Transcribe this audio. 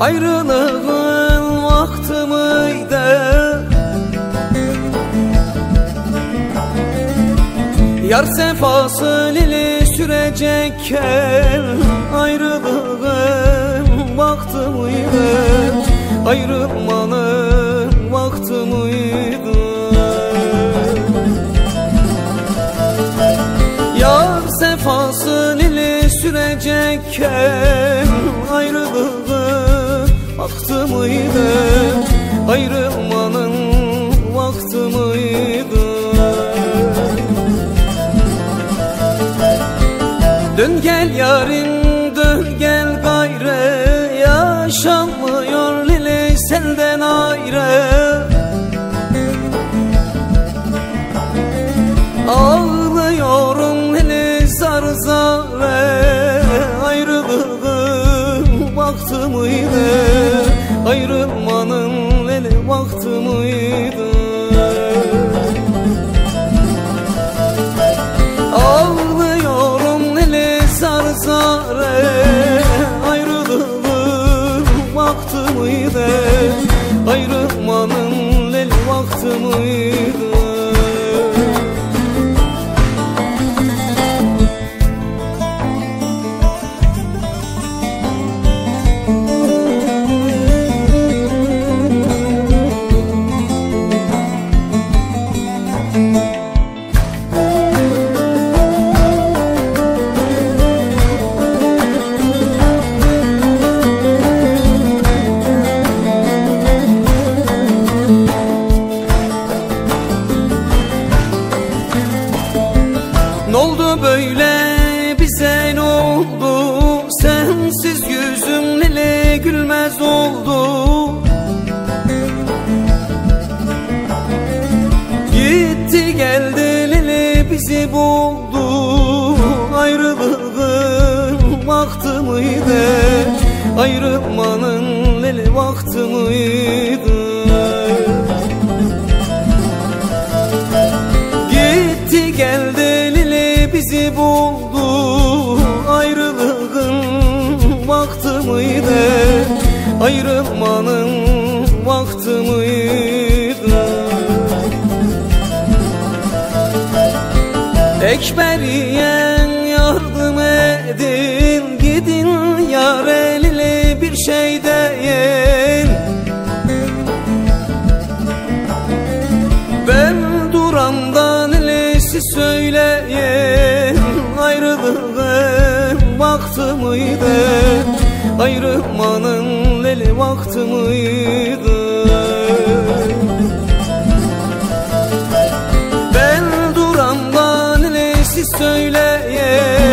Ayrılığın vakti mıydı? Yar sefası lili sürecekken Ayrılığın vakti mıydı? Ayrılmanın sefası lili sürecekken Ayrılığın vakti mıydı? Ayrılmanın vakti mıydı? Dön gel yarim dön gel gayre Yaşanmıyor lili senden ayrı Ayrılığın vakti Böyle bize ne oldu? Sensiz yüzüm nele gülmez oldu? Gitti geldi lili bizi buldu. Ayrılığın vakti mıydı? Ayrılmanın lili vakti mıydı Ayrılmanın vakti mıydı? Ekberiyen yardım edin Gidin yar elili bir şey deyin. Ben duramdan lesi söyleyin Ayrılığın vakti mıydı? Ayrılmanın mıydı? Ben duramdan lesi söyleyin